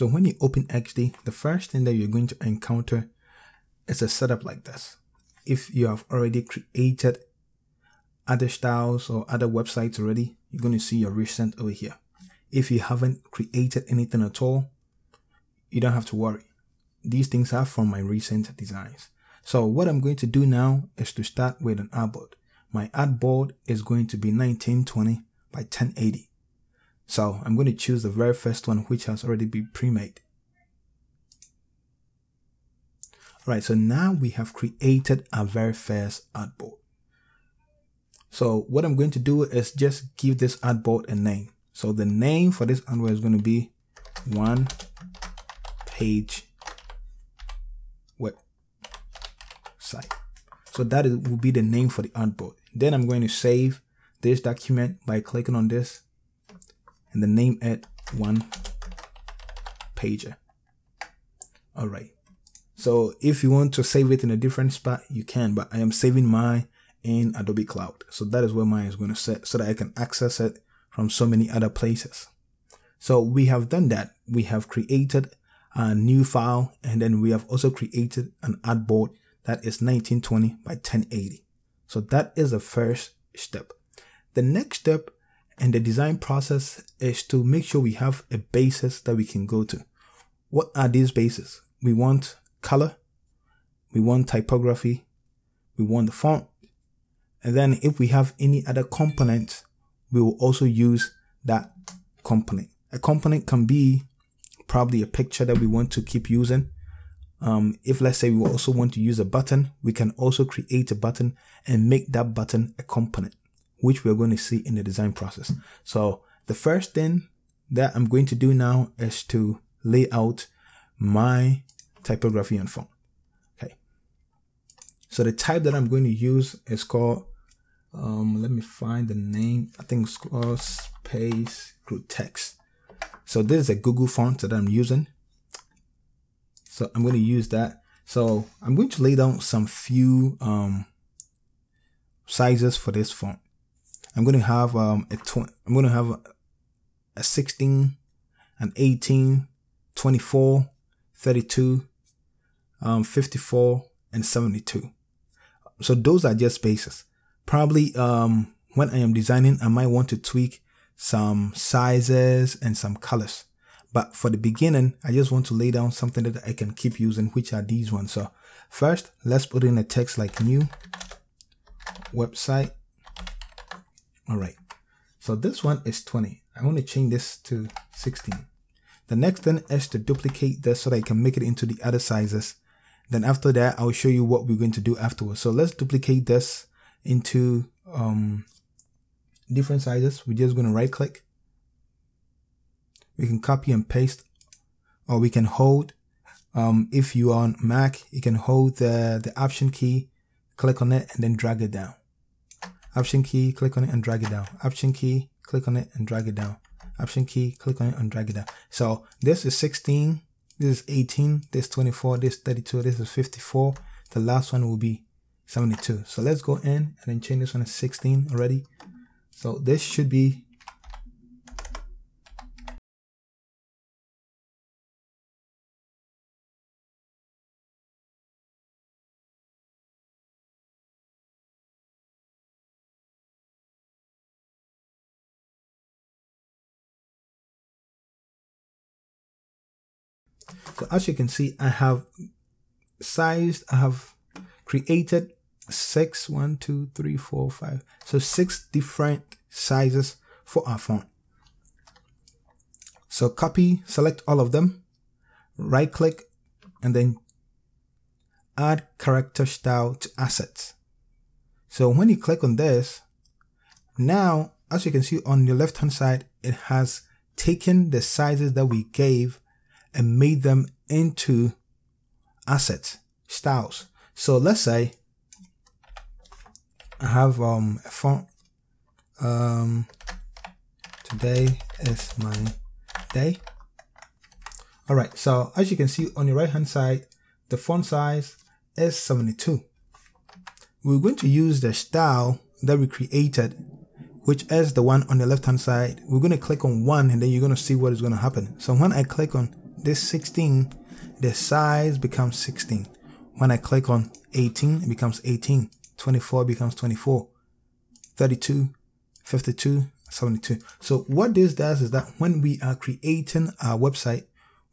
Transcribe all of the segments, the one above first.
So when you open XD, the first thing that you're going to encounter is a setup like this. If you have already created other styles or other websites already, you're going to see your recent over here. If you haven't created anything at all, you don't have to worry. These things are from my recent designs. So what I'm going to do now is to start with an artboard. My artboard is going to be 1920 by 1080. So I'm going to choose the very first one which has already been pre-made. Alright, so now we have created our very first artboard. So what I'm going to do is just give this artboard a name. So the name for this artboard is going to be one page website. So that will be the name for the artboard. Then I'm going to save this document by clicking on this and the name it one pager. All right. So if you want to save it in a different spot, you can, but I am saving mine in Adobe Cloud. So that is where mine is going to set so that I can access it from so many other places. So we have done that. We have created a new file and then we have also created an artboard that is 1920 by 1080. So that is the first step. The next step in the design process is to make sure we have a basis that we can go to. What are these bases? We want color, we want typography, we want the font, and then if we have any other component, we will also use that component. A component can be probably a picture that we want to keep using. Um, if let's say we also want to use a button, we can also create a button and make that button a component, which we're going to see in the design process. So the first thing that I'm going to do now is to lay out my typography and font. Okay. So the type that I'm going to use is called, um, let me find the name. I think it's called Space Grotesk. So this is a Google font that I'm using. So I'm going to use that. So I'm going to lay down some few um, sizes for this font. I'm going to have um, a 20, I'm going to have a, a 16, an 18, 24, 32, um, 54, and 72. So those are just bases. Probably um, when I am designing, I might want to tweak some sizes and some colors. But for the beginning, I just want to lay down something that I can keep using, which are these ones. So first, let's put in a text like new website. All right. So this one is 20. I want to change this to 16. The next thing is to duplicate this so that I can make it into the other sizes. Then after that, I'll show you what we're going to do afterwards. So let's duplicate this into um, different sizes. We're just going to right click. We can copy and paste or we can hold. Um, if you are on Mac, you can hold the, the option key, click on it and then drag it down. Option key, click on it and drag it down. Option key, click on it and drag it down. Option key, click on it and drag it down. So this is 16 this is 18, this 24, this 32, this is 54. The last one will be 72. So let's go in and then change this one to 16 already. So this should be So as you can see, I have sized, I have created six, one, two, three, four, five. So six different sizes for our font. So copy, select all of them, right click, and then add character style to assets. So when you click on this, now, as you can see on the left hand side, it has taken the sizes that we gave and made them into assets, styles. So let's say I have um, a font. Um, today is my day. All right. So as you can see on the right hand side, the font size is 72. We're going to use the style that we created, which is the one on the left hand side. We're going to click on one and then you're going to see what is going to happen. So when I click on this 16, the size becomes 16. When I click on 18, it becomes 18. 24 becomes 24. 32, 52, 72. So what this does is that when we are creating our website,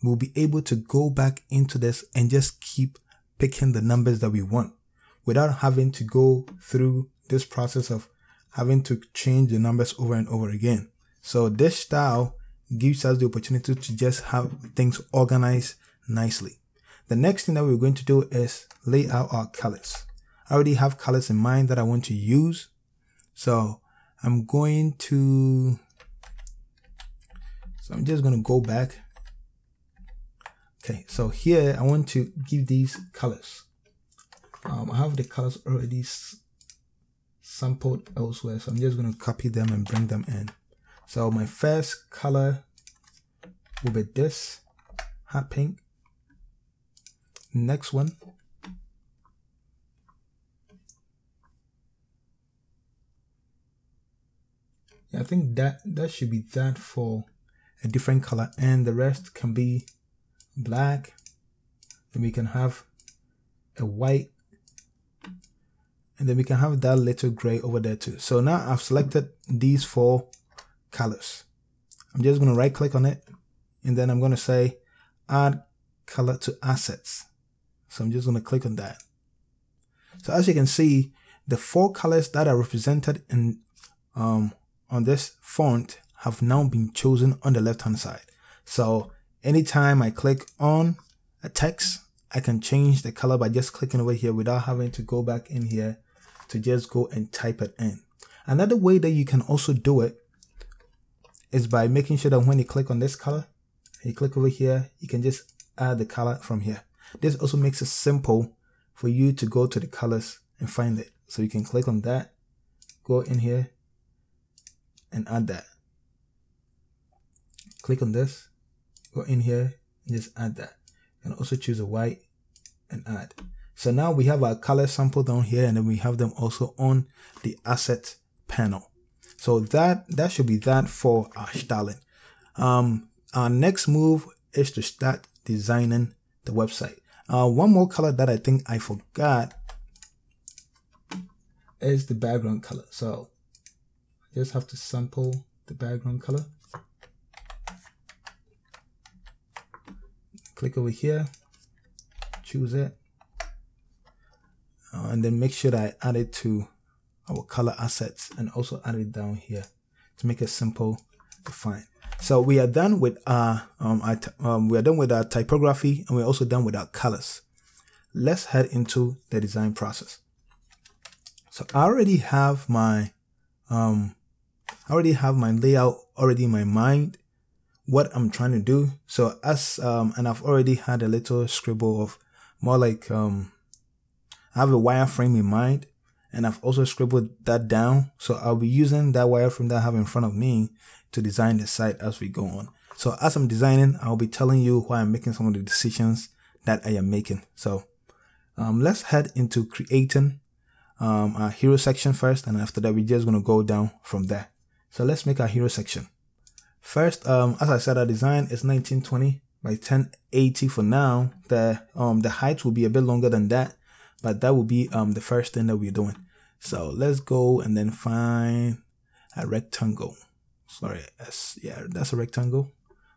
we'll be able to go back into this and just keep picking the numbers that we want without having to go through this process of having to change the numbers over and over again. So this style gives us the opportunity to just have things organized nicely. The next thing that we're going to do is lay out our colors. I already have colors in mind that I want to use. So I'm going to, so I'm just going to go back. Okay, so here I want to give these colors. Um, I have the colors already sampled elsewhere, so I'm just going to copy them and bring them in. So my first color will be this hot pink. Next one. I think that that should be that for a different color. And the rest can be black. Then we can have a white. And then we can have that little gray over there too. So now I've selected these four colors I'm just going to right click on it and then I'm going to say add color to assets so I'm just going to click on that so as you can see the four colors that are represented in um, on this font have now been chosen on the left hand side. So anytime I click on a text, I can change the color by just clicking over here without having to go back in here to just go and type it in. Another way that you can also do it is by making sure that when you click on this color, you click over here, you can just add the color from here. This also makes it simple for you to go to the colors and find it. So you can click on that, go in here, and add that. Click on this, go in here and just add that. And also choose a white and add. So now we have our color sample down here and then we have them also on the asset panel. So that, that should be that for our styling. Um, our next move is to start designing the website. Uh, one more color that I think I forgot is the background color. So I just have to sample the background color. Click over here, choose it, uh, and then make sure that I add it to our color assets and also add it down here to make it simple to find. So we are done with our, um, our um, we are done with our typography and we're also done with our colors. Let's head into the design process. So I already have my um, I already have my layout already in my mind, what I'm trying to do. So as, um, and I've already had a little scribble of more like, um, I have a wireframe in mind and I've also scribbled that down. So I'll be using that wireframe that I have in front of me to design the site as we go on. So as I'm designing, I'll be telling you why I'm making some of the decisions that I am making. So um, let's head into creating um, our hero section first. And after that, we're just going to go down from there. So let's make our hero section. First, um, as I said, our design is 1920 by 1080 for now. The um the height will be a bit longer than that, but that will be um the first thing that we're doing. So let's go and then find a rectangle. Sorry, that's yeah, that's a rectangle.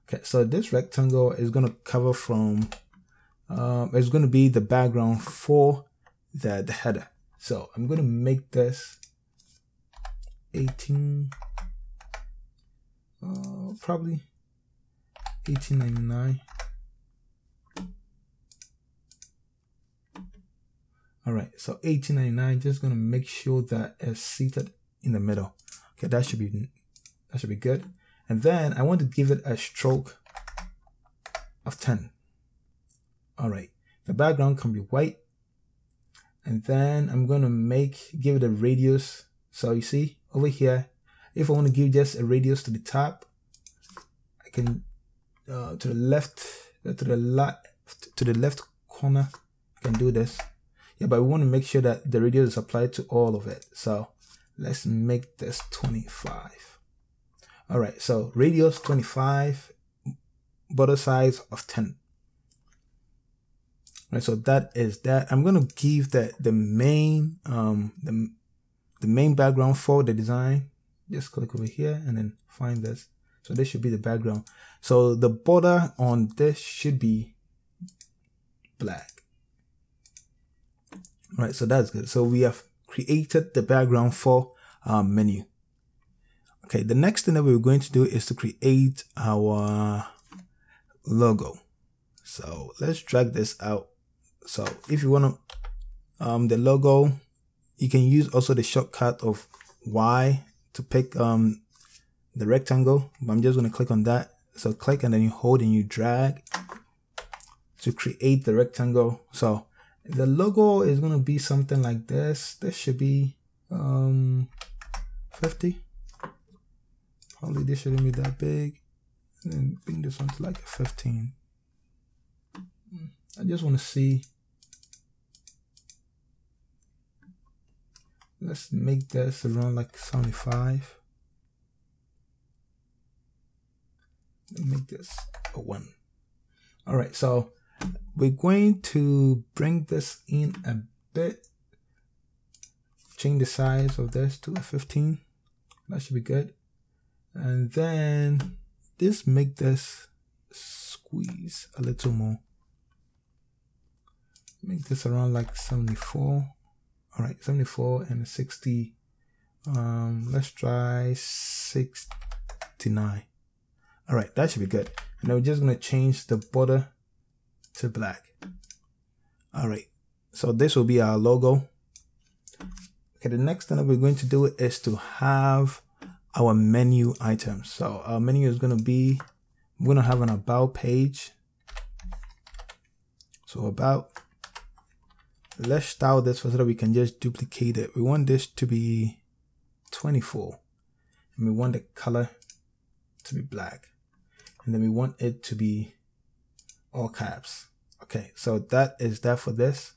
Okay, so this rectangle is gonna cover from um it's gonna be the background for the, the header. So I'm gonna make this 18 uh, probably 1899 all right so 1899 just gonna make sure that it's seated in the middle. Okay that should be that should be good. And then I want to give it a stroke of 10 all right the background can be white. And then I'm gonna make give it a radius. So you see over here if I want to give just a radius to the top I can uh, to the left uh, to the left to the left corner I can do this yeah but we want to make sure that the radius is applied to all of it so let's make this 25 all right so radius 25 border size of 10. Right, so that is that. I'm gonna give the the main um the the main background for the design. Just click over here and then find this. So this should be the background. So the border on this should be black. Right, so that's good. So we have created the background for our menu. Okay, the next thing that we're going to do is to create our logo. So let's drag this out. So if you want to, um, the logo, you can use also the shortcut of Y to pick um, the rectangle. But I'm just going to click on that. So click and then you hold and you drag to create the rectangle. So the logo is going to be something like this. This should be um, 50. Probably this shouldn't be that big. And then bring this one to like 15. I just want to see. Let's make this around like 75. Make this a 1. Alright, so we're going to bring this in a bit. Change the size of this to a 15. That should be good. And then this make this squeeze a little more. Make this around like 74. All right, 74 and 60. Um, let's try 69. All right, that should be good. And then we're just gonna change the border to black. All right, so this will be our logo. Okay, the next thing that we're going to do is to have our menu items. So our menu is going to be, we're going to have an about page. So about, let's style this so that we can just duplicate it. We want this to be 24 and we want the color to be black and then we want it to be all caps. Okay, so that is that for this.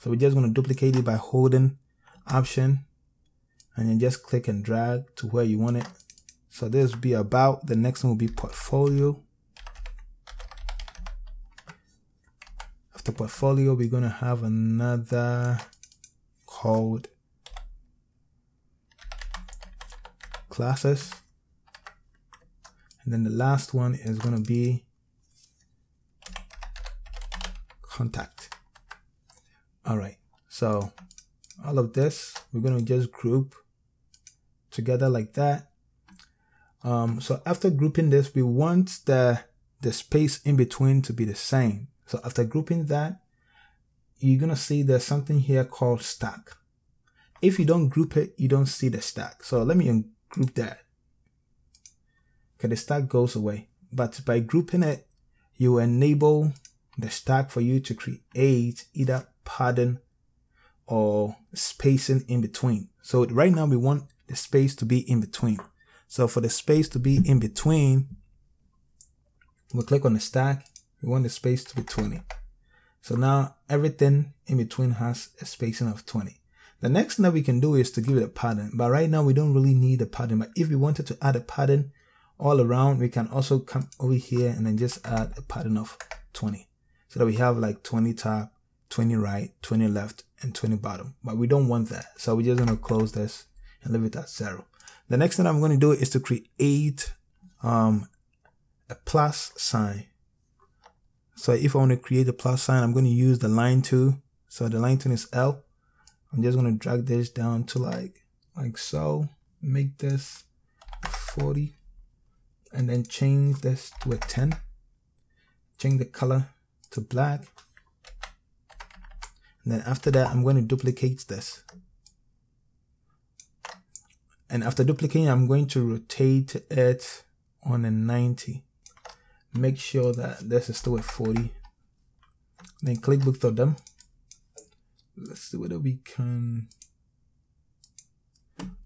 So we're just going to duplicate it by holding option and then just click and drag to where you want it. So this will be about, the next one will be portfolio. After portfolio, we're going to have another called classes. And then the last one is going to be contact. All right. So all of this, we're going to just group together like that. Um, so after grouping this, we want the, the space in between to be the same. So after grouping that, you're going to see there's something here called stack. If you don't group it, you don't see the stack. So let me group that. Okay, the stack goes away. But by grouping it, you enable the stack for you to create either padding or spacing in between. So right now we want the space to be in between. So for the space to be in between, we'll click on the stack. We want the space to be 20. So now everything in between has a spacing of 20. The next thing that we can do is to give it a padding. But right now we don't really need a padding. But if we wanted to add a padding all around, we can also come over here and then just add a padding of 20. So that we have like 20 top, 20 right, 20 left, and 20 bottom. But we don't want that. So we're just going to close this and leave it at zero. The next thing I'm going to do is to create um, a plus sign. So if I want to create a plus sign, I'm going to use the line tool. So the line tool is L. I'm just going to drag this down to like, like so. Make this 40 and then change this to a 10. Change the color to black and then after that, I'm going to duplicate this. And after duplicating, I'm going to rotate it on a 90. Make sure that this is still at 40. Then click both of them. Let's see whether we can.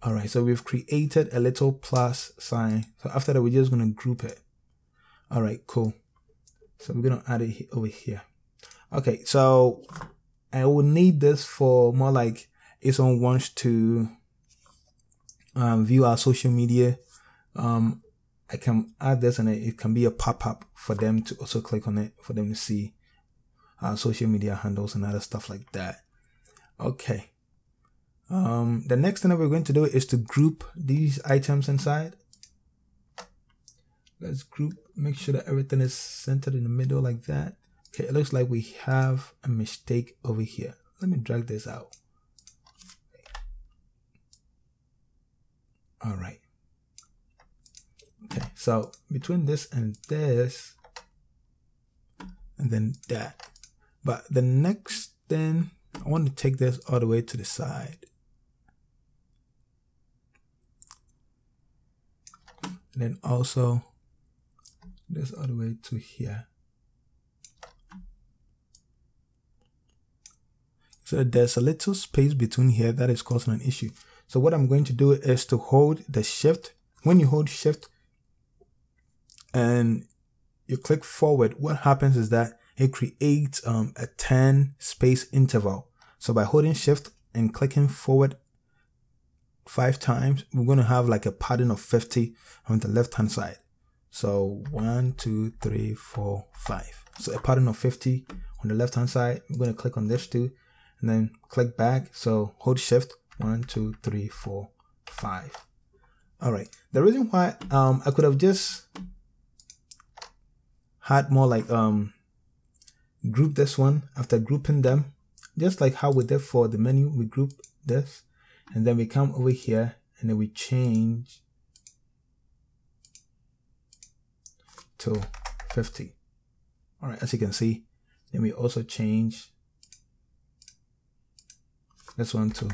All right, so we've created a little plus sign. So after that, we're just going to group it. All right, cool. So we're going to add it over here. Okay, so I will need this for more like if someone wants to um, view our social media. Um, I can add this and it, can be a pop-up for them to also click on it for them to see our social media handles and other stuff like that. Okay. Um, the next thing that we're going to do is to group these items inside. Let's group, make sure that everything is centered in the middle like that. Okay, it looks like we have a mistake over here. Let me drag this out. All right. Okay, so between this and this, and then that. But the next thing, I want to take this all the way to the side. And then also this all the way to here. So there's a little space between here that is causing an issue. So what I'm going to do is to hold the shift. When you hold shift and you click forward, what happens is that it creates um, a 10 space interval. So by holding shift and clicking forward five times, we're going to have like a padding of 50 on the left hand side. So one, two, three, four, five. So a padding of 50 on the left hand side. I'm going to click on this too and then click back. So hold shift one, two, three, four, five. All right. The reason why um I could have just had more like um group this one after grouping them, just like how we did for the menu. We group this, and then we come over here and then we change to 50. All right, as you can see, then we also change this one to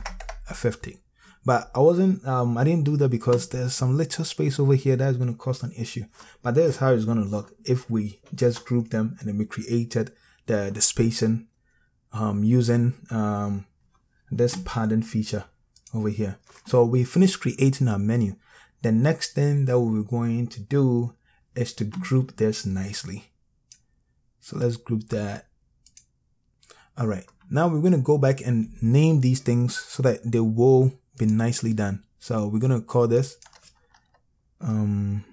a 50 but I wasn't um I didn't do that because there's some little space over here that is going to cause an issue. But that is how it's going to look if we just group them and then we created the the spacing um using um this padding feature over here. So we finished creating our menu. The next thing that we're going to do is to group this nicely so let's group that all right now we're going to go back and name these things so that they will be nicely done. So we're going to call this um,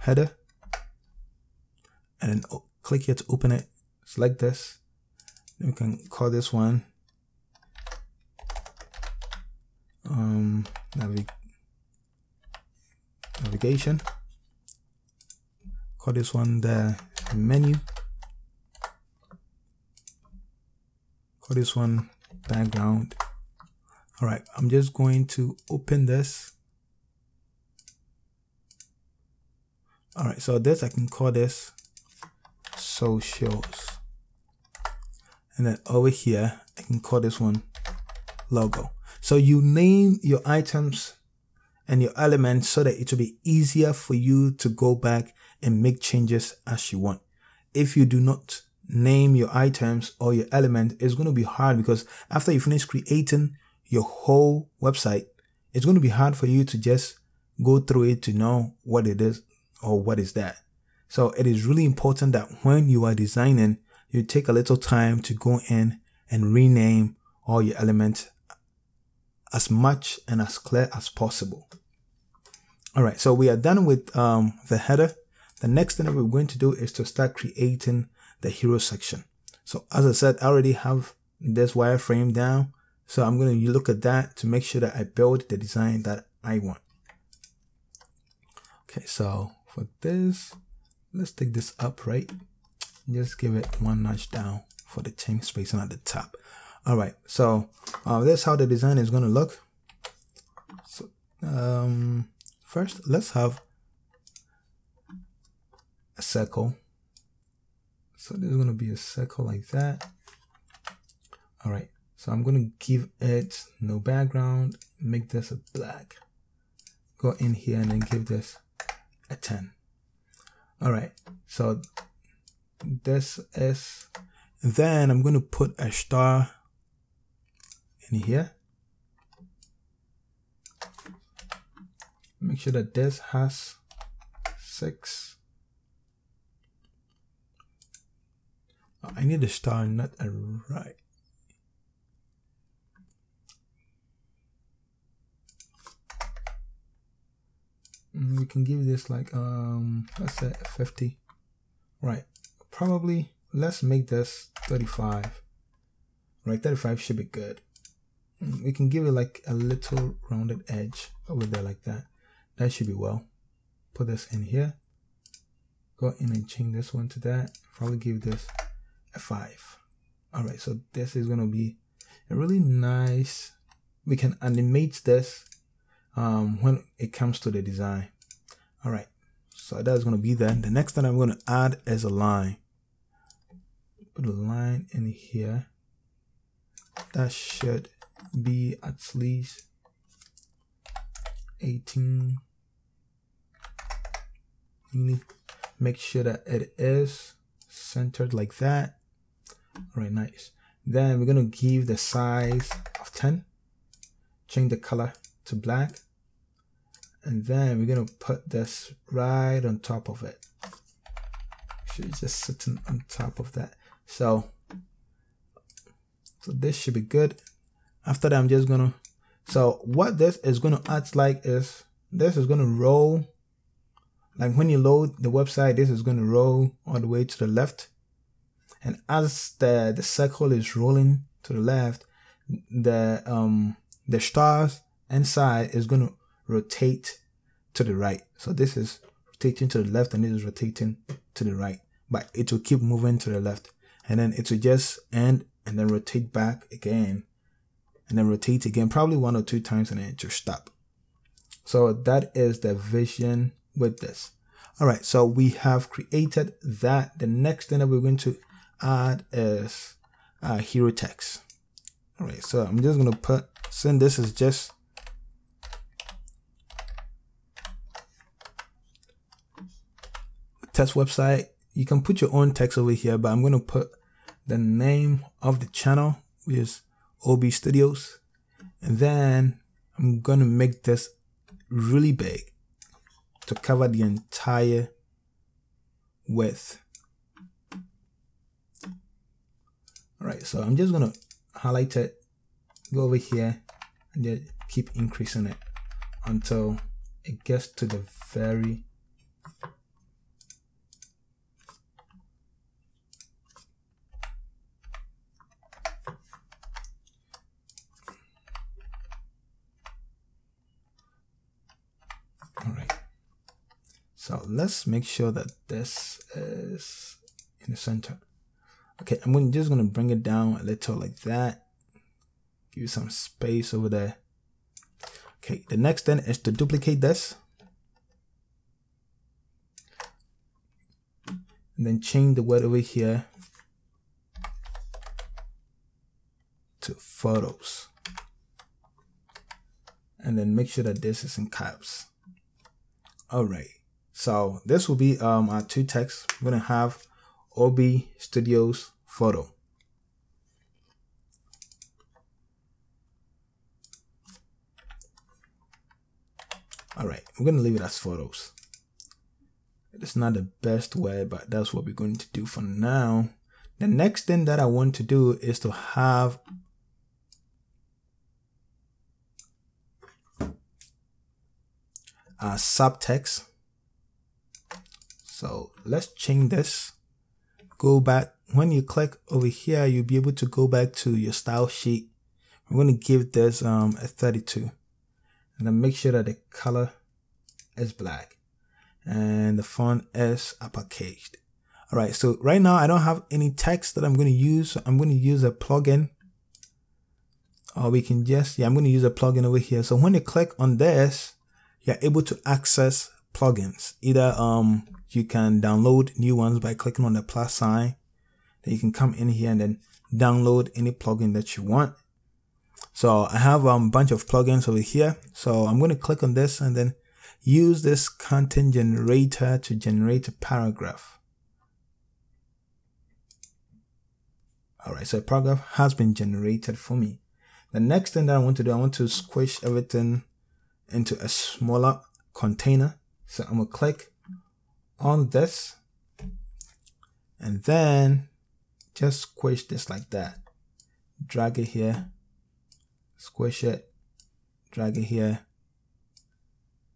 header and then click here to open it. Select this. Then we can call this one um, navigation. Call this one the menu. call this one. Background. All right i'm just going to open this. All right so this i can call this socials. And then over here i can call this one logo. So you name your items and your elements so that it will be easier for you to go back and make changes as you want if you do not name your items or your element it's going to be hard because after you finish creating your whole website, it's going to be hard for you to just go through it to know what it is or what is that. So it is really important that when you are designing, you take a little time to go in and rename all your elements as much and as clear as possible. All right, so we are done with um, the header. The next thing that we're going to do is to start creating the hero section. So as I said, I already have this wireframe down. So I'm going to look at that to make sure that I build the design that I want. Okay, so for this, let's take this up, right? Just give it one notch down for the change spacing at the top. All right, so uh, that's how the design is to look. So um, first, let's have a circle so there's to be a circle like that. All right. So I'm to give it no background, make this a black. Go in here and then give this a 10. All right. So this is, then I'm to put a star in here. Make sure that this has six. I need a star, not a right. Mm, we can give this like um let's say 50 right. Probably let's make this 35 right 35 should be good we can give it like a little rounded edge over there like that that should be well put this in here go in and change this one to that probably give this a 5 all right so this is going to be a really nice we can animate this um, when it comes to the design. All right, so that's going to be that. The next thing I'm going to add is a line. Put a line in here. That should be at least 18. You need make sure that it is centered like that. All right, nice. Then we're going to give the size of 10. Change the color to black and then we're gonna put this right on top of it should just sitting on top of that so so this should be good after that I'm just gonna so what this is gonna act like is this is gonna roll like when you load the website this is gonna roll all the way to the left and as the the circle is rolling to the left the um the stars inside is gonna rotate to the right. So this is rotating to the left and this is rotating to the right. But it will keep moving to the left. And then it will just end and then rotate back again. And then rotate again, probably one or two times and then it will stop. So that is the vision with this. All right, so we have created that. The next thing that we're going to add is uh, hero text. All right, so I'm just going to put, since this is just test website. You can put your own text over here, but I'm going to put the name of the channel, which is OB Studios. And then I'm going to make this really big to cover the entire width. All right, so I'm just going to highlight it, go over here, and then keep increasing it until it gets to the very All right so let's make sure that this is in the center. Okay, I'm just gonna bring it down a little like that. Give you some space over there. Okay, the next thing is to duplicate this. And then change the word over here to photos. And then make sure that this is in caps. All right. So this will be um, our two texts. We're going to have OB Studios photo. All right, we're going to leave it as photos. It's not the best way, but that's what we're going to do for now. The next thing that I want to do is to have a subtext so let's change this. Go back. When you click over here, you'll be able to go back to your style sheet. I'm going to give this um, a 32 and then make sure that the color is black and the font is uppercase. All right. So right now I don't have any text that I'm going to use. So I'm going to use a plugin or we can just, yeah, I'm going to use a plugin over here. So when you click on this, you're able to access plugins, either um you can download new ones by clicking on the plus sign. Then you can come in here and then download any plugin that you want. So I have um, a bunch of plugins over here. So I'm going to click on this and then use this content generator to generate a paragraph. Alright, so a paragraph has been generated for me. The next thing that I want to do, I want to squish everything into a smaller container. So I'm going to click on this and then just squish this like that drag it here squish it drag it here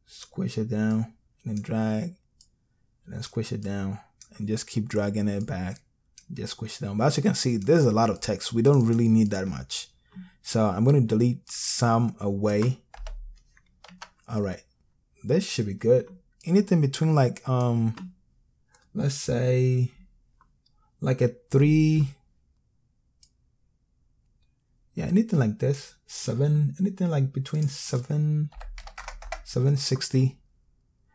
squish it down, and drag, and then squish it down, and just keep dragging it back. Just squish it down. But as you can see, there's a lot of text. We don't really need that much. So I'm going to delete some away. All right, this should be good. Anything between like, um, let's say like a three, yeah, anything like this, seven, anything like between seven, 760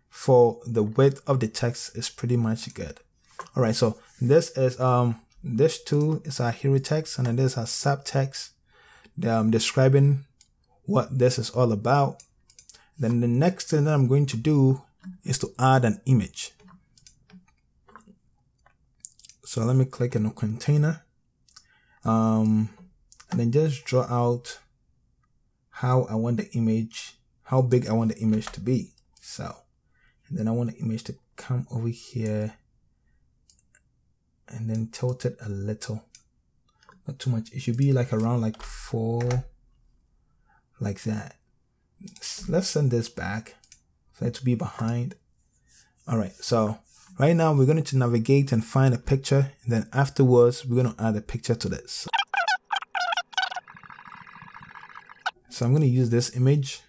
for the width of the text is pretty much good. All right, so this is, um, this too is our hero text and then this is our subtext um, describing what this is all about. Then the next thing that I'm going to do is to add an image. So let me click on a container. Um, and then just draw out how I want the image, how big I want the image to be. So, and then I want the image to come over here and then tilt it a little not too much it should be like around like four like that let's send this back. So it to be behind. All right so right now we're going to navigate and find a picture and then afterwards we're going to add a picture to this. So i'm going to use this image.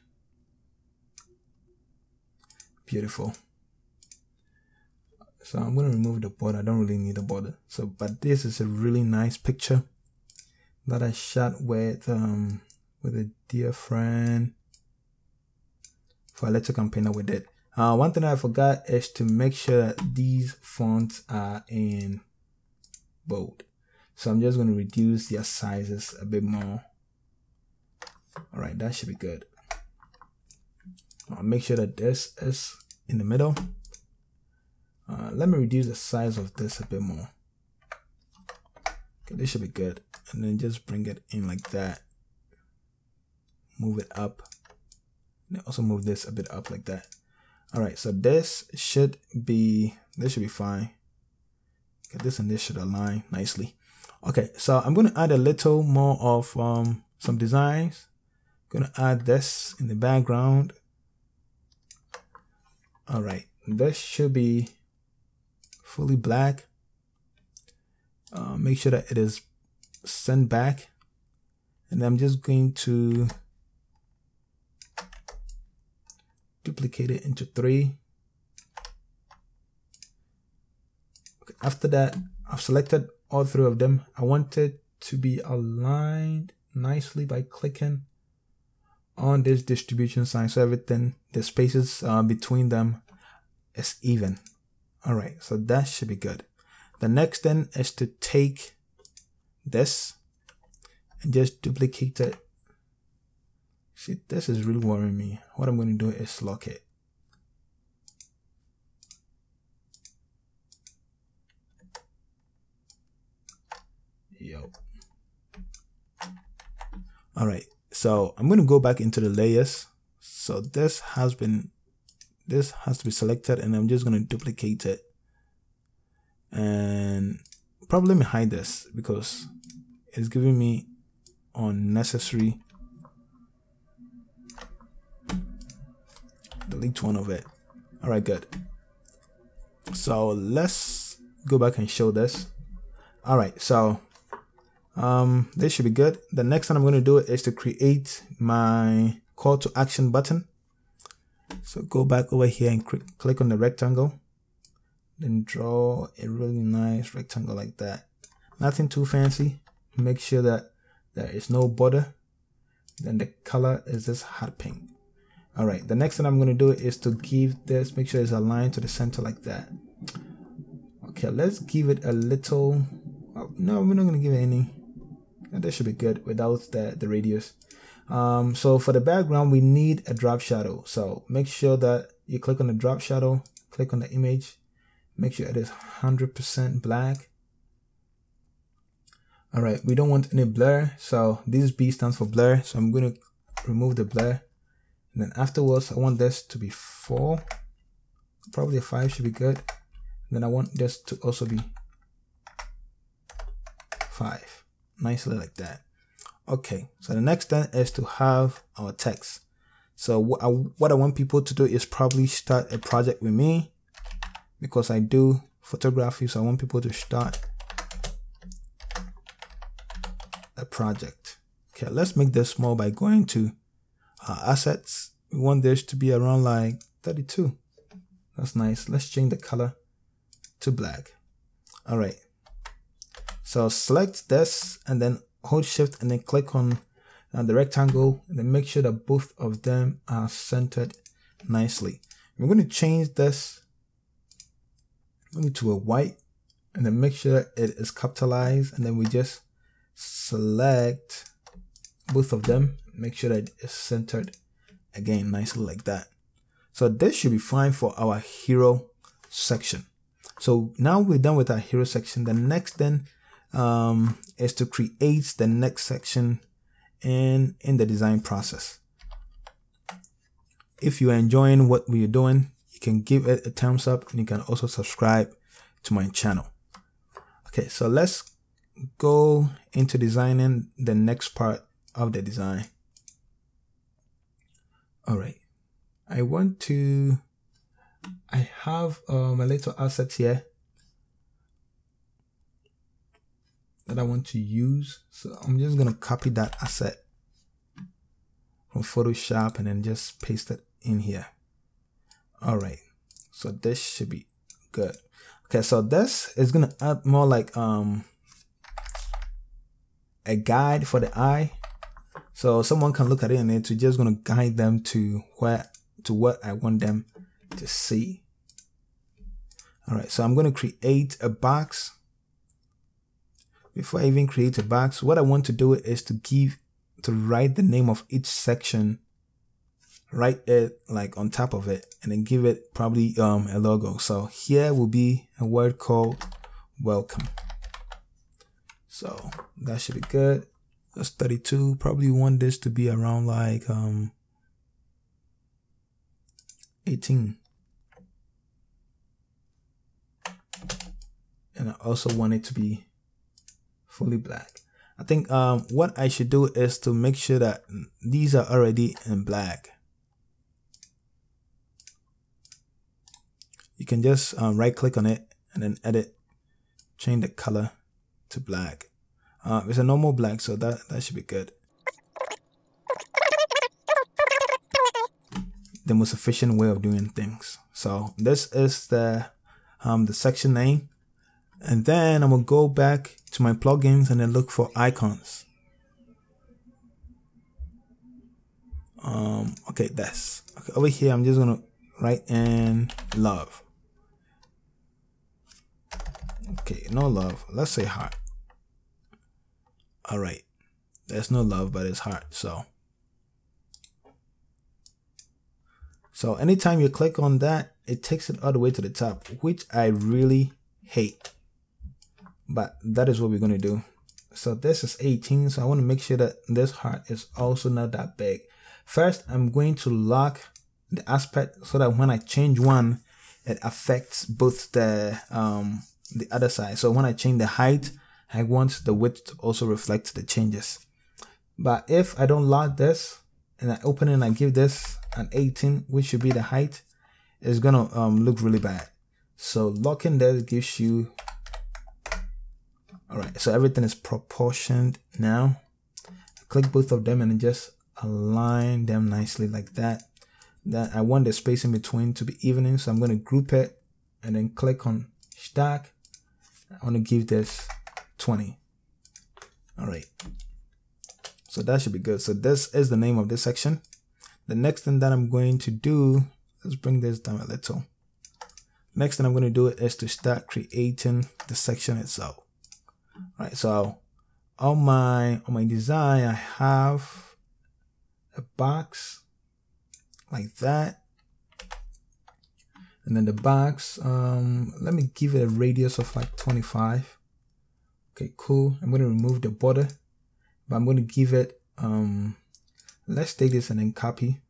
Beautiful. So i'm going to remove the border. I don't really need a border. So but this is a really nice picture that I shot with um with a dear friend for a little campaign that we did. Uh, one thing I forgot is to make sure that these fonts are in bold. So I'm just going to reduce their sizes a bit more. All right, that should be good. I'll make sure that this is in the middle. Uh, let me reduce the size of this a bit more. Okay, this should be good and then just bring it in like that move it up and also move this a bit up like that. All right so this should be this should be fine. Okay this and this should align nicely. Okay so i'm going to add a little more of um some designs. I'm going to add this in the background. All right this should be fully black. Uh, make sure that it is sent back. And I'm just going to duplicate it into three. Okay, after that, I've selected all three of them. I want it to be aligned nicely by clicking on this distribution sign so everything, the spaces uh, between them is even. All right, so that should be good. The next thing is to take this and just duplicate it. See, this is really worrying me. What I'm going to do is lock it. Yo. All right, so I'm going to go back into the layers. So this has been, this has to be selected and I'm just going to duplicate it. And probably hide this because it's giving me unnecessary delete one of it. All right good. So let's go back and show this. All right so um this should be good. The next thing i'm going to do is to create my call to action button. So go back over here and click on the rectangle. Then draw a really nice rectangle like that. Nothing too fancy. Make sure that there is no border. Then the color is this hot pink all right the next thing i'm going to do is to give this make sure it's aligned to the center like that. Okay let's give it a little oh, no we're not going to give it any. That should be good without the the radius. Um so for the background we need a drop shadow. So make sure that you click on the drop shadow click on the image make sure it is 100% black. All right we don't want any blur. So this b stands for blur. So i'm going to remove the blur and then afterwards i want this to be four probably a five should be good and then i want this to also be five nicely like that okay so the next thing is to have our text So what I, what I want people to do is probably start a project with me because I do photography. So I want people to start a project. Okay, let's make this small by going to uh, assets. We want this to be around like 32. That's nice. Let's change the color to black. All right. So select this and then hold shift and then click on uh, the rectangle and then make sure that both of them are centered nicely. We're going to change this to a white and then make sure it is capitalized and then we just select both of them make sure that it's centered again nicely like that. So this should be fine for our hero section. So now we're done with our hero section. The next then um, is to create the next section in in the design process. If you are enjoying what we are doing you can give it a thumbs up and you can also subscribe to my channel. Okay so let's go into designing the next part of the design. All right. I want to, I have um, a little asset here that I want to use. So I'm just to copy that asset from Photoshop and then just paste it in here. All right. So this should be good. Okay. So this is to add more like, um, a guide for the eye. So someone can look at it and it's just going to guide them to where to what I want them to see. All right, so I'm going to create a box. Before I even create a box, what I want to do is to give to write the name of each section, write it like on top of it, and then give it probably um, a logo. So here will be a word called welcome. So that should be good. That's 32. Probably want this to be around like um 18. And I also want it to be fully black. I think um, what I should do is to make sure that these are already in black. You can just um, right click on it and then edit, change the color to black. Uh, it's a normal black, so that, that should be good. The most efficient way of doing things. So this is the um, the section name. And then I'm gonna go back to my plugins and then look for icons. Um, okay, that's okay. Over here, I'm just gonna write in love. Okay, no love. Let's say heart. All right. There's no love, but it's heart. So, so anytime you click on that, it takes it all the way to the top, which I really hate. But that is what we're going to do. So this is 18. So I want to make sure that this heart is also not that big. First, I'm going to lock the aspect so that when I change one, it affects both the um the other side. So when I change the height, I want the width to also reflect the changes. But if I don't lock this and I open it and I give this an 18, which should be the height, it's gonna um, look really bad. So locking this gives you, all right, so everything is proportioned now. Click both of them and just align them nicely like that. Then I want the space in between to be evening, so I'm gonna group it and then click on stack. I want to give this 20. All right. So that should be good. So this is the name of this section. The next thing that I'm going to do, let's bring this down a little. Next thing I'm going to do is to start creating the section itself. All right. So on my, on my design, I have a box like that. And then the box, um, let me give it a radius of like 25. Okay, cool. I'm going to remove the border, but I'm going to give it, um, let's take this and then copy.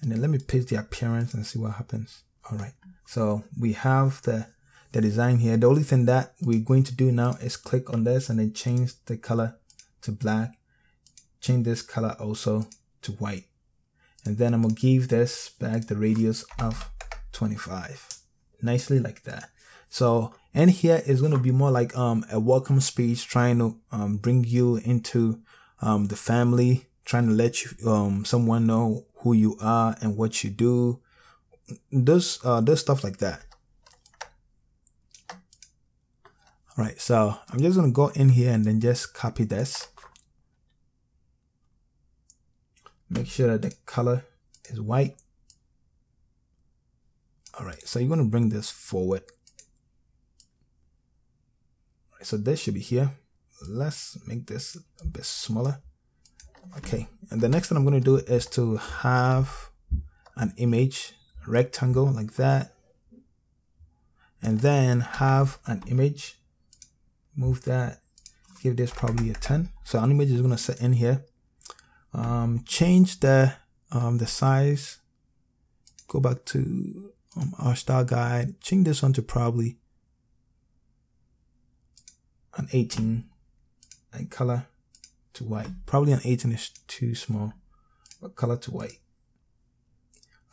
And then let me paste the appearance and see what happens. All right. So we have the, the design here. The only thing that we're going to do now is click on this and then change the color to black. Change this color also to white. And then I'm gonna give this back the radius of 25. Nicely like that. So, and here is going to be more like um, a welcome speech trying to um, bring you into um, the family, trying to let you, um, someone know who you are and what you do. Those, uh, stuff like that. All right, so I'm just going to go in here and then just copy this. Make sure that the color is white. All right, so you're going to bring this forward so this should be here. Let's make this a bit smaller. Okay and the next thing i'm going to do is to have an image rectangle like that. And then have an image move that give this probably a 10 so an image is going to set in here. Um, change the um, the size. Go back to um, our style guide. Change this one to probably an 18 and color to white. Probably an 18 is too small, but color to white.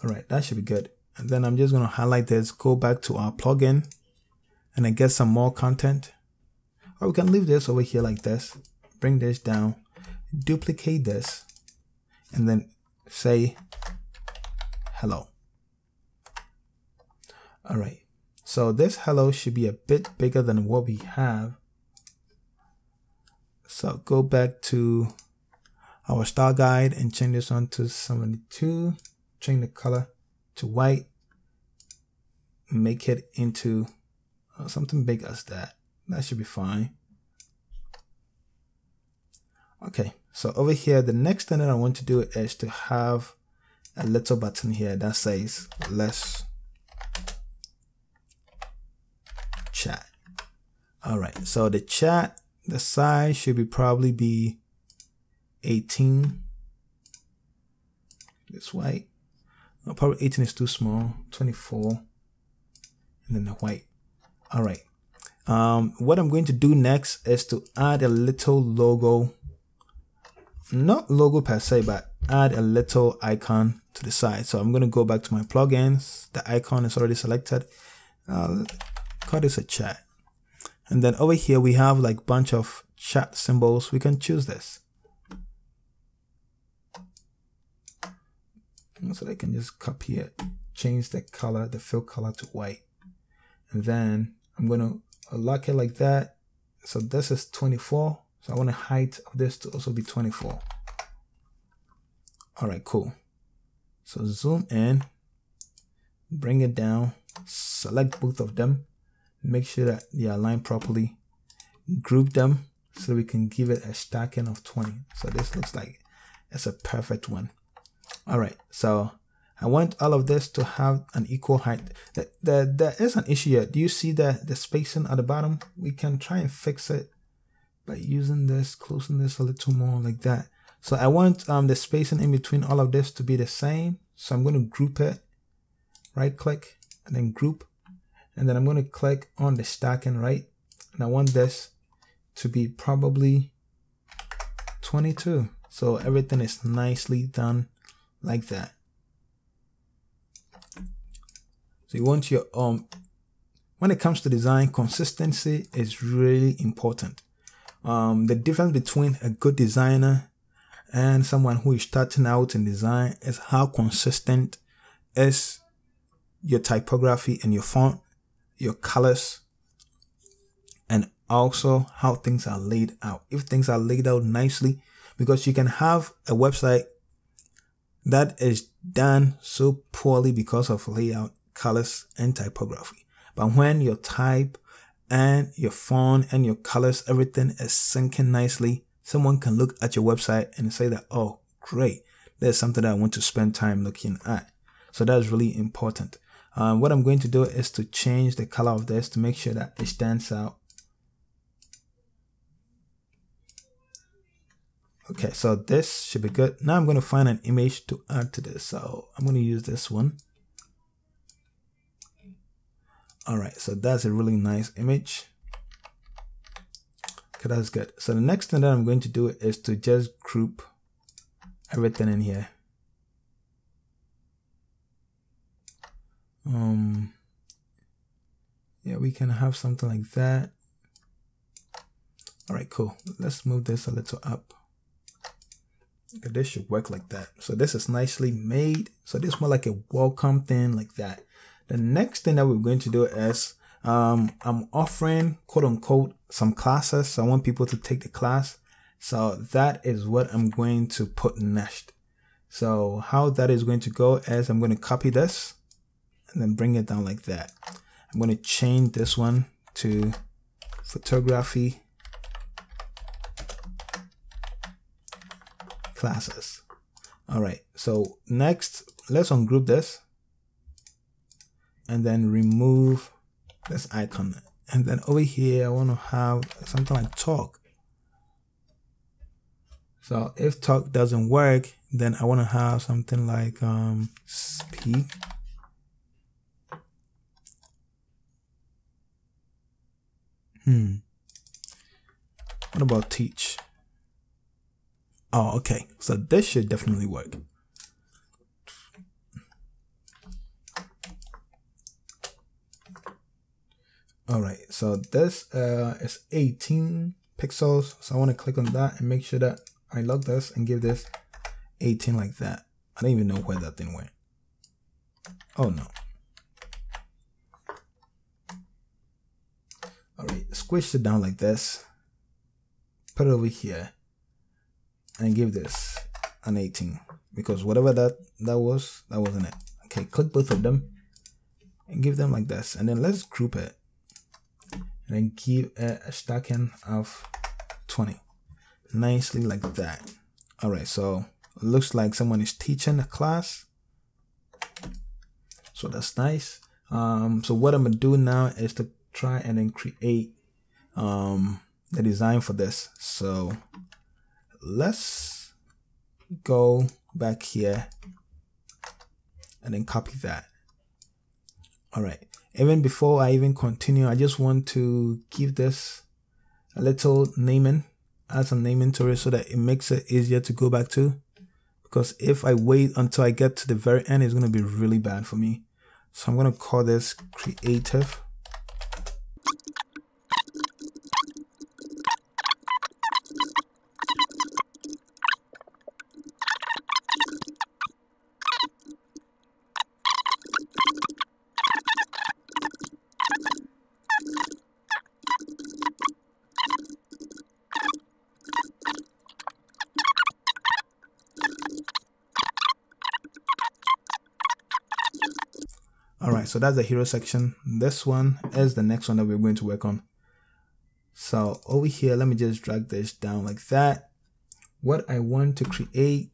All right, that should be good. And then I'm just going to highlight this, go back to our plugin and I get some more content. Or we can leave this over here like this, bring this down, duplicate this, and then say hello. All right, so this hello should be a bit bigger than what we have so go back to our style guide and change this on to 72. Change the color to white. Make it into uh, something big as that. That should be fine. Okay, so over here, the next thing that I want to do is to have a little button here that says let's chat. All right, so the chat the size should be probably be 18 this white. Oh, probably 18 is too small. 24 and then the white. All right. Um, what I'm going to do next is to add a little logo. Not logo per se but add a little icon to the side. So I'm going to go back to my plugins. The icon is already selected. Uh, call this a chat and then over here we have like bunch of chat symbols. We can choose this. So I can just copy it, change the color, the fill color to white. And then I'm going to lock it like that. So this is 24. So I want the height of this to also be 24. All right, cool. So zoom in, bring it down, select both of them make sure that they align properly group them so we can give it a stacking of 20 so this looks like it's a perfect one all right so I want all of this to have an equal height. The, the, there is an issue here. Do you see the, the spacing at the bottom? We can try and fix it by using this, closing this a little more like that. So I want um, the spacing in between all of this to be the same. So I'm going to group it, right click, and then group and then I'm going to click on the stacking right? And I want this to be probably 22 so everything is nicely done like that. So you want your um when it comes to design consistency is really important. Um the difference between a good designer and someone who is starting out in design is how consistent is your typography and your font your colors, and also how things are laid out. If things are laid out nicely, because you can have a website that is done so poorly because of layout, colors, and typography. But when your type and your font and your colors, everything is syncing nicely, someone can look at your website and say that, oh, great, there's something that I want to spend time looking at. So that's really important. Um, what I'm going to do is to change the color of this to make sure that it stands out. Okay, so this should be good. Now I'm going to find an image to add to this. So I'm going to use this one. All right, so that's a really nice image. Okay, that's good. So the next thing that I'm going to do is to just group everything in here. Um, yeah, we can have something like that. All right, cool. Let's move this a little up. Okay, this should work like that. So this is nicely made. So this is more like a welcome thing like that. The next thing that we're going to do is um, I'm offering quote unquote some classes. So I want people to take the class. So that is what I'm going to put next. So how that is going to go is I'm going to copy this and then bring it down like that. I'm going to change this one to photography classes. All right. So next, let's ungroup this and then remove this icon. And then over here, I want to have something like talk. So if talk doesn't work, then I want to have something like um, speak. Hmm. What about teach? Oh, okay. So this should definitely work. All right, so this uh, is 18 pixels. So I want to click on that and make sure that I lock this and give this 18 like that. I don't even know where that thing went. Oh no. All right, squish it down like this. Put it over here and give this an 18 because whatever that that was, that wasn't it. Okay, click both of them and give them like this. And then let's group it and then give a stacking of 20 nicely like that all right so looks like someone is teaching a class so that's nice um, so what i'm gonna do now is to try and then create um, the design for this so let's go back here and then copy that all right even before I even continue, I just want to give this a little naming, add some naming to it so that it makes it easier to go back to. Because if I wait until I get to the very end, it's going to be really bad for me. So I'm going to call this creative. So that's the hero section. This one is the next one that we're going to work on. So over here let me just drag this down like that. What i want to create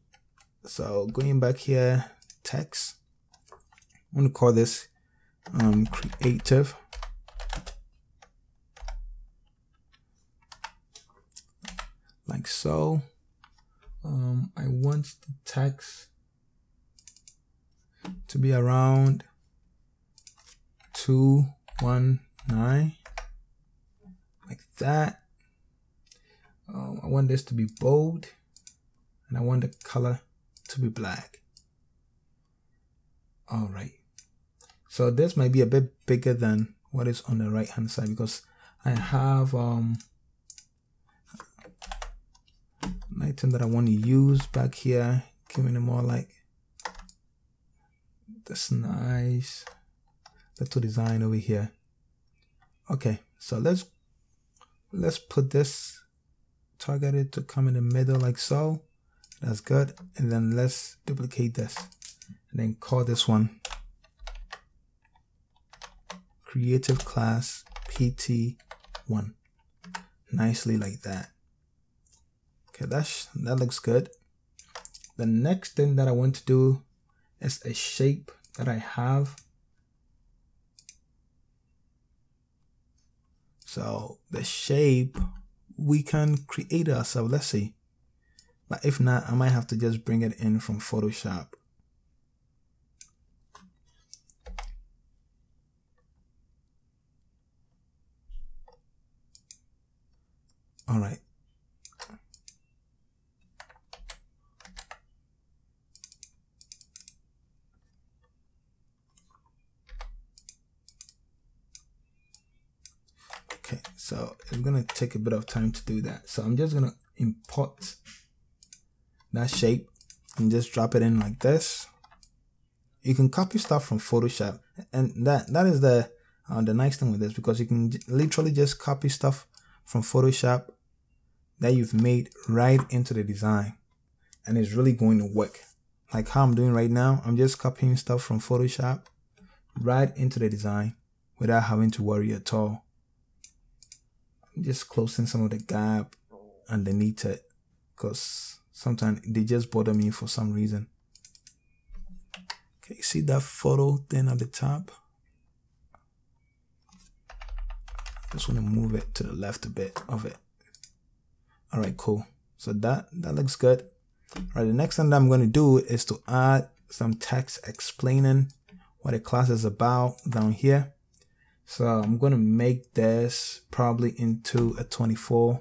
so going back here text. I'm to call this um, creative. Like so. Um, I want the text to be around two, one, nine, like that. Um, I want this to be bold and I want the color to be black. All right. So this might be a bit bigger than what is on the right hand side because I have um, an item that I want to use back here, giving it more like this nice little design over here. Okay so let's let's put this targeted to come in the middle like so. That's good. And then let's duplicate this and then call this one creative class pt1 nicely like that. Okay that's that looks good. The next thing that i want to do is a shape that i have So the shape we can create ourselves. Let's see. But if not, I might have to just bring it in from Photoshop. All right. So it's gonna take a bit of time to do that. So I'm just gonna import that shape and just drop it in like this. You can copy stuff from Photoshop and that that is the uh, the nice thing with this because you can literally just copy stuff from Photoshop that you've made right into the design and it's really going to work like how I'm doing right now I'm just copying stuff from Photoshop right into the design without having to worry at all just closing some of the gap underneath it because sometimes they just bother me for some reason. Okay see that photo thing at the top? Just want to move it to the left a bit of it. All right cool. So that that looks good. All right the next thing that i'm going to do is to add some text explaining what a class is about down here so i'm going to make this probably into a 24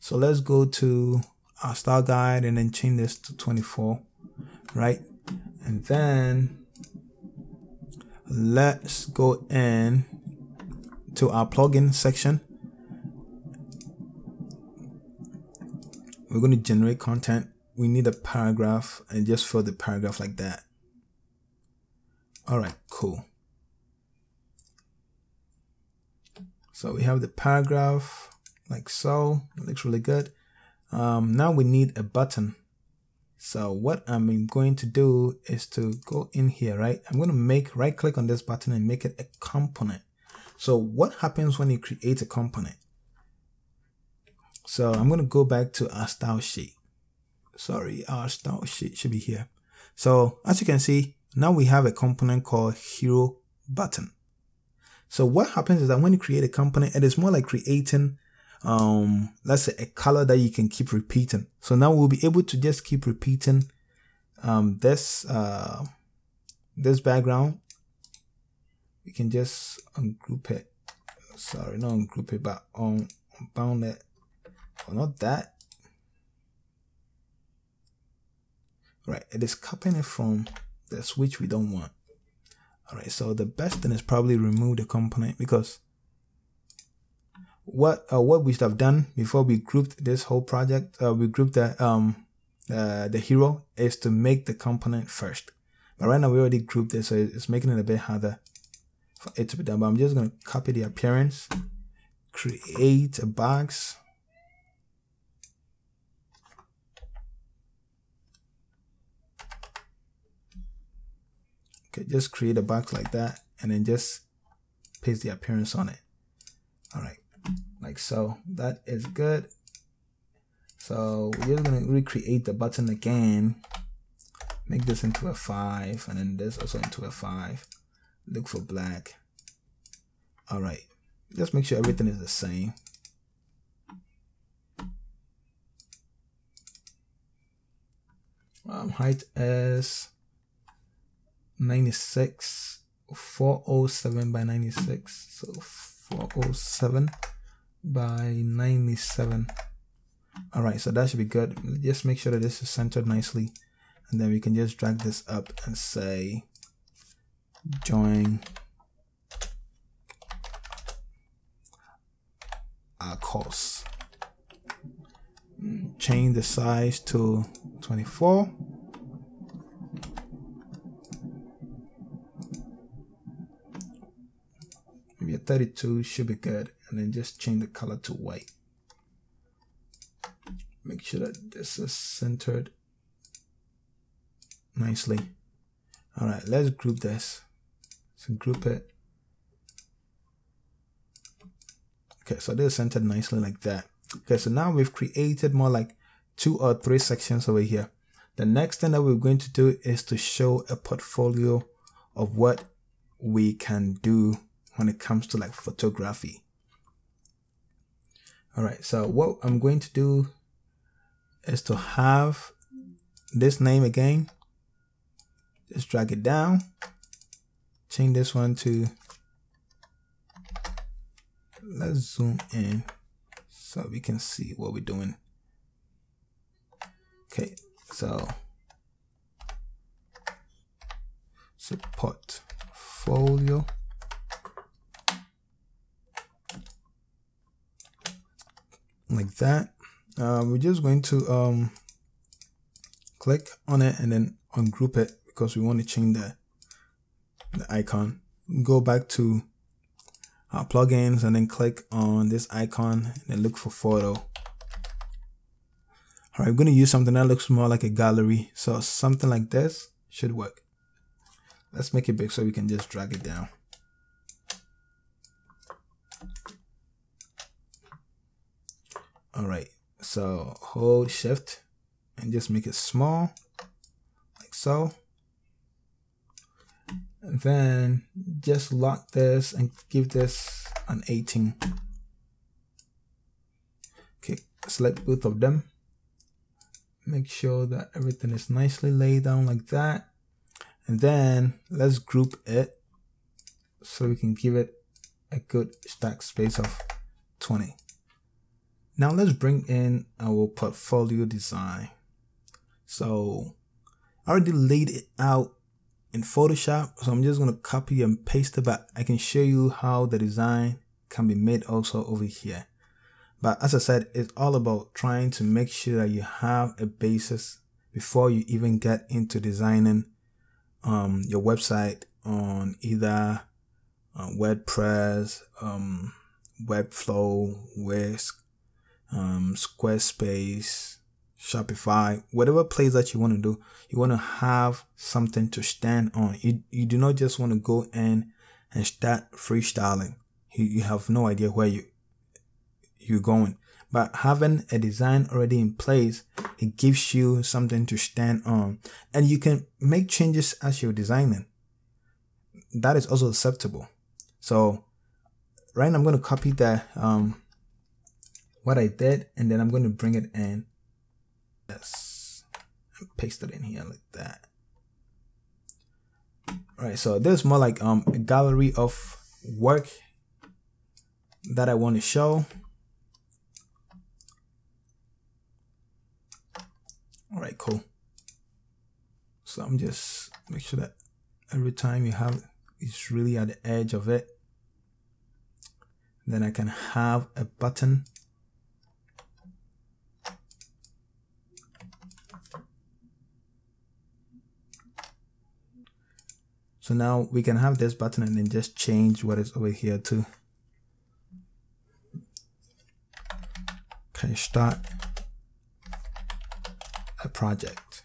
so let's go to our style guide and then change this to 24 right and then let's go in to our plugin section. We're going to generate content. We need a paragraph and just fill the paragraph like that. All right, cool. So we have the paragraph like so. It looks really good. Um, now we need a button. So what I'm going to do is to go in here, right? I'm going to make right click on this button and make it a component. So what happens when you create a component? So I'm going to go back to our style sheet. Sorry, our style sheet should be here. So as you can see, now we have a component called hero button. So what happens is that when you create a component, it is more like creating, um, let's say a color that you can keep repeating. So now we'll be able to just keep repeating, um, this, uh, this background. We can just ungroup it. Sorry not ungroup it but un unbound it. Oh not that. Right it is copying it from the switch we don't want all right so the best thing is probably remove the component because what uh, what we should have done before we grouped this whole project uh, we grouped the um uh, the hero is to make the component first but right now we already grouped it so it's making it a bit harder for it to be done. But I'm just to copy the appearance, create a box. Okay, just create a box like that and then just paste the appearance on it. All right, like so. That is good. So we're just gonna recreate the button again. Make this into a five and then this also into a five look for black all right just make sure everything is the same um, height is 96 407 by 96 so 407 by 97 all right so that should be good just make sure that this is centered nicely and then we can just drag this up and say join our course. Change the size to 24. 32 should be good. And then just change the color to white. Make sure that this is centered nicely. All right, let's group this. So group it. Okay, so they're centered nicely like that. Okay, so now we've created more like two or three sections over here. The next thing that we're going to do is to show a portfolio of what we can do when it comes to like photography. All right, so what I'm going to do is to have this name again. Just drag it down change this one to let's zoom in so we can see what we're doing okay so support folio like that. Uh, we're just going to um, click on it and then ungroup it because we want to change the, the icon. Go back to our plugins and then click on this icon and look for photo. All right, I'm going to use something that looks more like a gallery. So something like this should work. Let's make it big so we can just drag it down. All right, so hold shift and just make it small like so. And then just lock this and give this an 18. Okay, select both of them. Make sure that everything is nicely laid down like that. And then let's group it so we can give it a good stack space of 20. Now let's bring in our portfolio design. So I already laid it out in Photoshop, so I'm just going to copy and paste it, but I can show you how the design can be made also over here. But as I said, it's all about trying to make sure that you have a basis before you even get into designing um, your website on either uh, WordPress, um, Webflow, Wix, um, Squarespace, Shopify, whatever place that you want to do, you want to have something to stand on. You, you do not just want to go in and start freestyling. You, you have no idea where you, you're going. But having a design already in place, it gives you something to stand on. And you can make changes as you're designing. That is also acceptable. So right now I'm going to copy the um, what I did and then I'm going to bring it in. Yes. And paste it in here like that. All right, so there's more like um, a gallery of work that I want to show. All right, cool. So I'm just make sure that every time you have it's really at the edge of it. Then I can have a button So now we can have this button and then just change what is over here to Okay, start a project.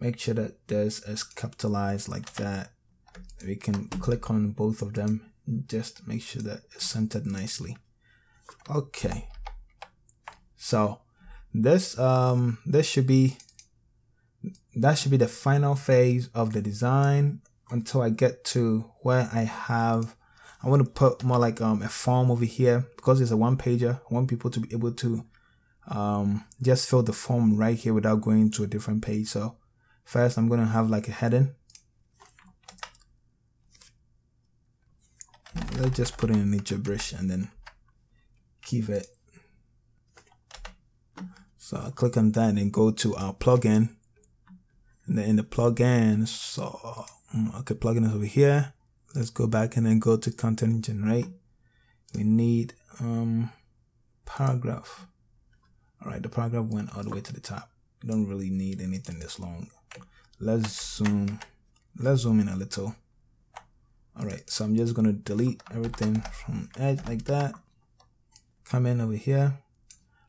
Make sure that this is capitalized like that. We can click on both of them just make sure that it's centered nicely. Okay. So this um this should be that should be the final phase of the design until I get to where I have I want to put more like um, a form over here because it's a one pager. I want people to be able to um, just fill the form right here without going to a different page. So first I'm going to have like a heading. Let's just put in a gibberish and then give it. So I'll click on that and go to our plugin. And then in the plugin, so okay, plugin is over here. Let's go back and then go to content generate. We need um paragraph. All right, the paragraph went all the way to the top. We don't really need anything this long. Let's zoom. Let's zoom in a little. All right, so I'm just gonna delete everything from edge like that. Come in over here.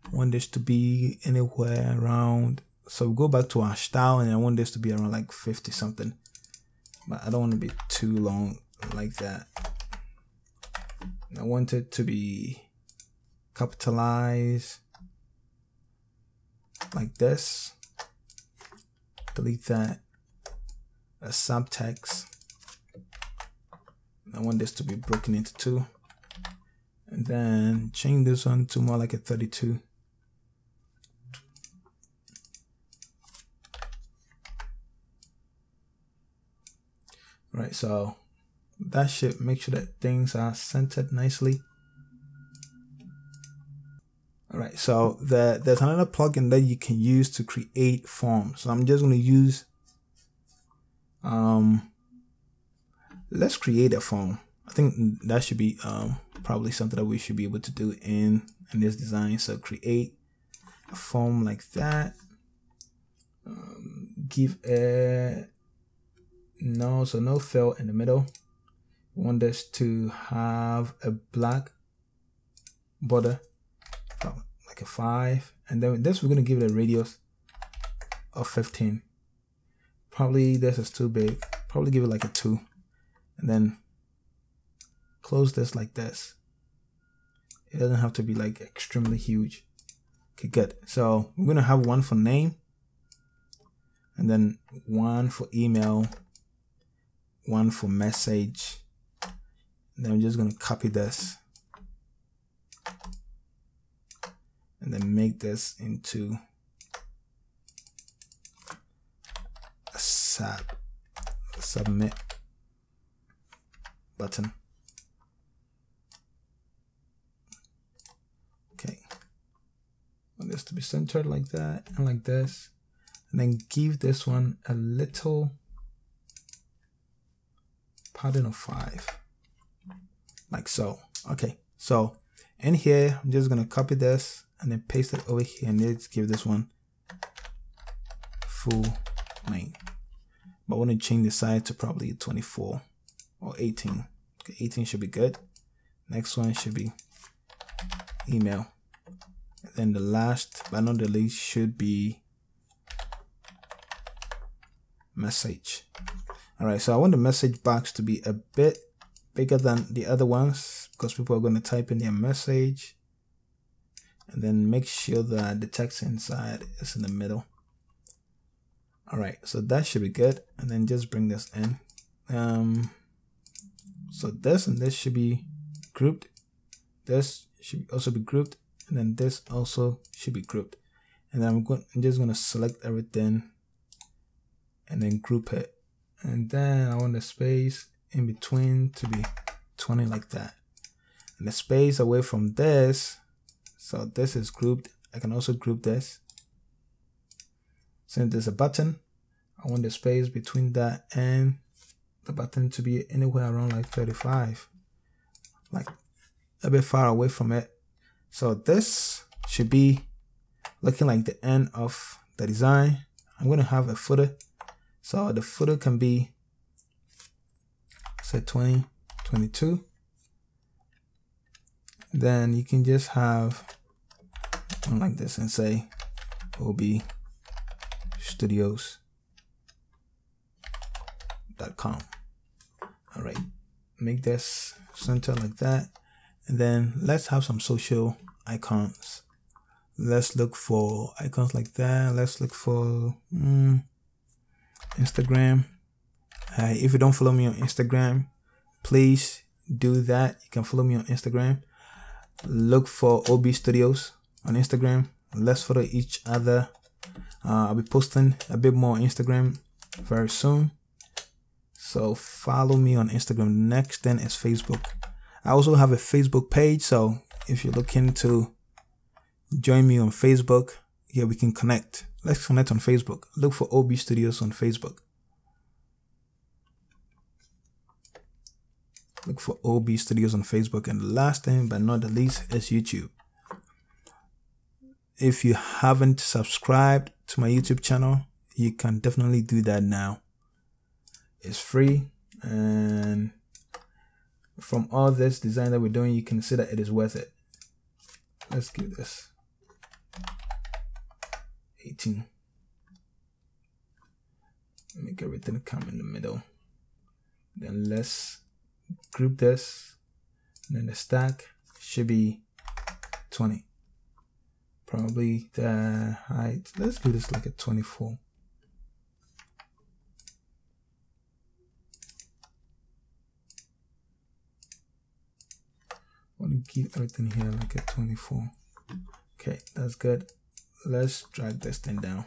I want this to be anywhere around. So we go back to our style, and I want this to be around like 50 something but I don't want to be too long like that. I want it to be capitalized like this. Delete that. A subtext. I want this to be broken into two. And then change this one to more like a 32. Right so that should make sure that things are centered nicely. All right so the, there's another plugin that you can use to create forms. So i'm just going to use um let's create a form. I think that should be um probably something that we should be able to do in in this design. So create a form like that. Um, give a no so no fill in the middle. Want this to have a black border like a 5 and then this we're going to give it a radius of 15 probably this is too big. Probably give it like a 2 and then close this like this. It doesn't have to be like extremely huge okay good so we're gonna have one for name and then one for email one for message. Then I'm just gonna copy this. And then make this into a sub submit button. Okay. Want this to be centered like that and like this. And then give this one a little padding of five. Like so okay so in here I'm just gonna copy this and then paste it over here and let's give this one full name but I want to change the size to probably 24 or 18 okay, 18 should be good. Next one should be email. And then the last but not the least should be message all right so I want the message box to be a bit bigger than the other ones because people are going to type in their message and then make sure that the text inside is in the middle. All right so that should be good and then just bring this in. Um so this and this should be grouped. This should also be grouped and then this also should be grouped. And I'm, I'm just going to select everything and then group it and then I want the space in between to be 20 like that and the space away from this so this is grouped. I can also group this. Since there's a button, I want the space between that and the button to be anywhere around like 35. Like a bit far away from it. So this should be looking like the end of the design. I'm going to have a footer. So the footer can be say 20, 22 then you can just have one like this and say OB studios.com. All right, make this center like that. And then let's have some social icons. Let's look for icons like that. Let's look for mm, Instagram. Uh, if you don't follow me on Instagram, please do that. You can follow me on Instagram look for OB Studios on Instagram. Let's follow each other. Uh, I'll be posting a bit more on Instagram very soon. So follow me on Instagram. Next then is Facebook. I also have a Facebook page. So if you're looking to join me on Facebook, yeah, we can connect. Let's connect on Facebook. Look for OB Studios on Facebook. Look for OB Studios on Facebook. And the last thing, but not the least, is YouTube. If you haven't subscribed to my YouTube channel, you can definitely do that now. It's free and from all this design that we're doing, you can see that it is worth it. Let's give this 18. Make everything come in the middle. Then let's group this. And then the stack should be 20 probably the height let's do this like a 24 I want to keep everything here like a 24 okay that's good let's drag this thing down.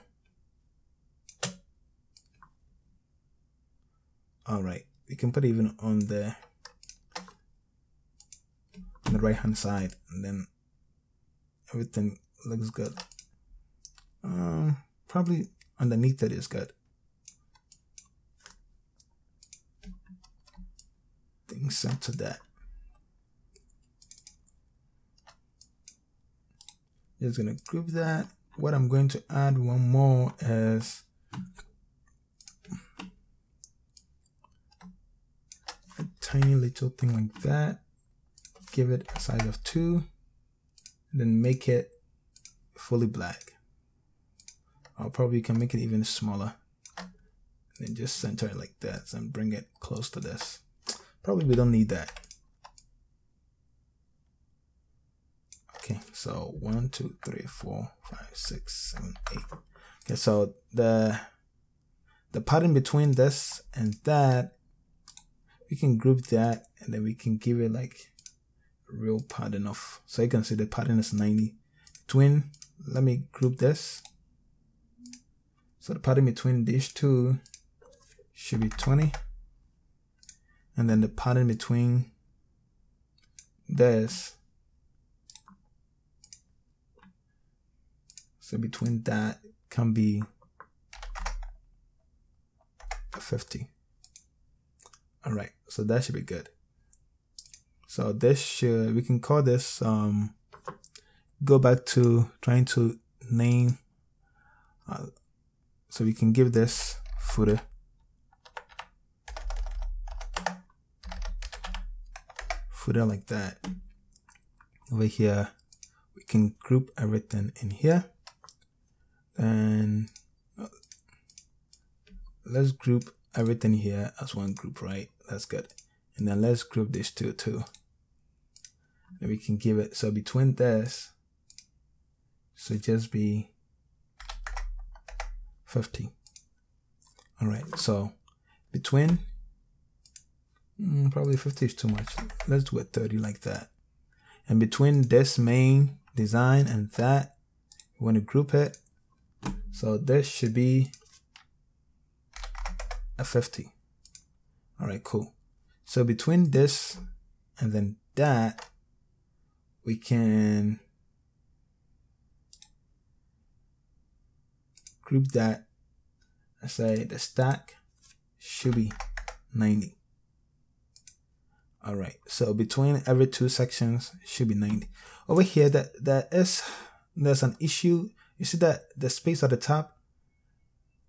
All right, you can put even on the on the right hand side, and then everything looks good. Um, probably underneath it is good. Things up to that. Just gonna group that what I'm going to add one more is a tiny little thing like that. Give it a size of two, and then make it fully black. I'll probably can make it even smaller. And then just center it like that and bring it close to this. Probably we don't need that. Okay, so one, two, three, four, five, six, seven, eight. Okay, so the the padding between this and that, we can group that and then we can give it like a real padding of so you can see the padding is 90. Between let me group this so the padding between these two should be 20. And then the padding between this, so between that can be 50. All right, so that should be good. So this should, we can call this, um, go back to trying to name uh, so we can give this footer footer like that. Over here, we can group everything in here. And let's group everything here as one group, right? That's good. And then let's group these two too. And we can give it, so between this, so just be 50. All right, so between, mm, probably 50 is too much. Let's do a 30 like that. And between this main design and that, we want to group it. So this should be a 50. All right, cool. So between this and then that, we can group that I say the stack should be 90 all right so between every two sections should be 90 over here that that is there's an issue you see that the space at the top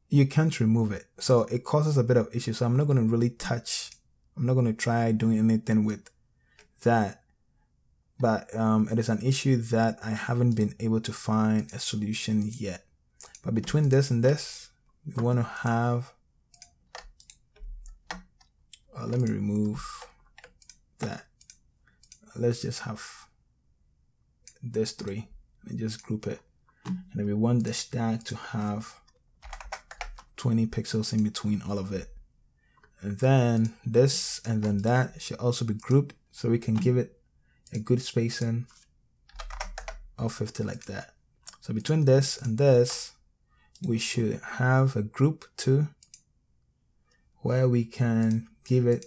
you can't remove it so it causes a bit of issue so i'm not going to really touch i'm not going to try doing anything with that but um, it is an issue that i haven't been able to find a solution yet but between this and this, we want to have, uh, let me remove that. Let's just have this three and just group it. And then we want the stack to have 20 pixels in between all of it. And then this and then that should also be grouped so we can give it a good spacing of 50 like that. So between this and this, we should have a group too where we can give it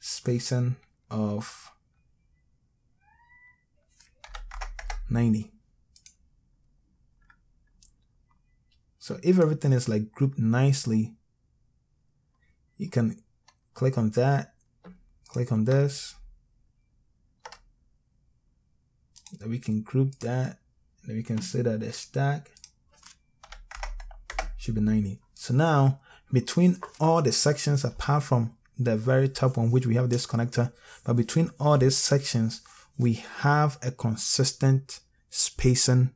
spacing of 90 so if everything is like grouped nicely you can click on that click on this then we can group that then we can say that the stack should be 90. So now between all the sections apart from the very top on which we have this connector, but between all these sections, we have a consistent spacing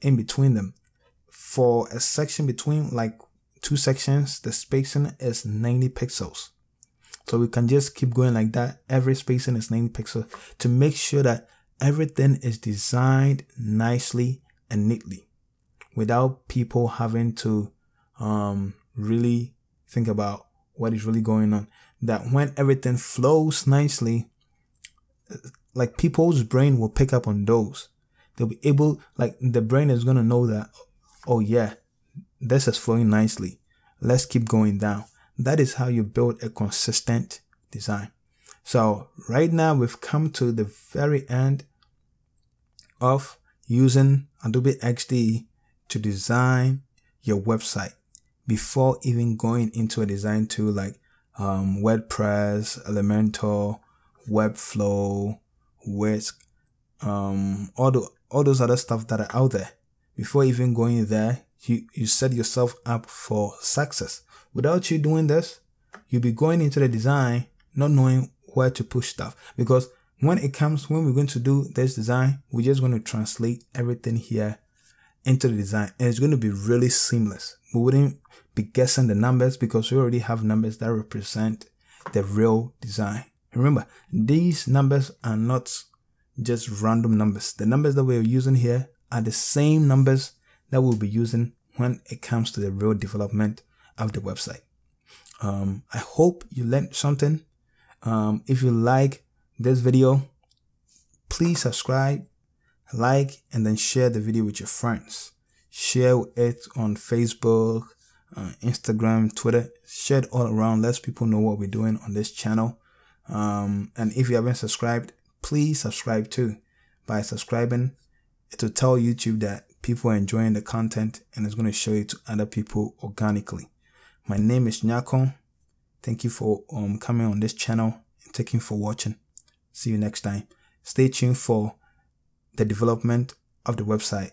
in between them. For a section between like two sections, the spacing is 90 pixels. So we can just keep going like that. Every spacing is 90 pixels to make sure that everything is designed nicely and neatly without people having to um, really think about what is really going on. That when everything flows nicely, like people's brain will pick up on those. They'll be able, like the brain is going to know that, oh yeah, this is flowing nicely. Let's keep going down. That is how you build a consistent design. So right now we've come to the very end of using Adobe XD to design your website before even going into a design tool like um, WordPress, Elementor, Webflow, Wix, um, all the all those other stuff that are out there. Before even going there, you, you set yourself up for success. Without you doing this, you'll be going into the design not knowing where to push stuff. Because when it comes when we're going to do this design we're just going to translate everything here into the design and it's going to be really seamless. We wouldn't be guessing the numbers because we already have numbers that represent the real design. Remember these numbers are not just random numbers. The numbers that we're using here are the same numbers that we'll be using when it comes to the real development of the website um, i hope you learned something um, if you like this video, please subscribe, like, and then share the video with your friends. Share it on Facebook, uh, Instagram, Twitter. Share it all around. Let people know what we're doing on this channel. Um, and if you haven't subscribed, please subscribe too. By subscribing, it will tell YouTube that people are enjoying the content and it's going to show it to other people organically. My name is Nyako. Thank you for um, coming on this channel and thank you for watching. See you next time. Stay tuned for the development of the website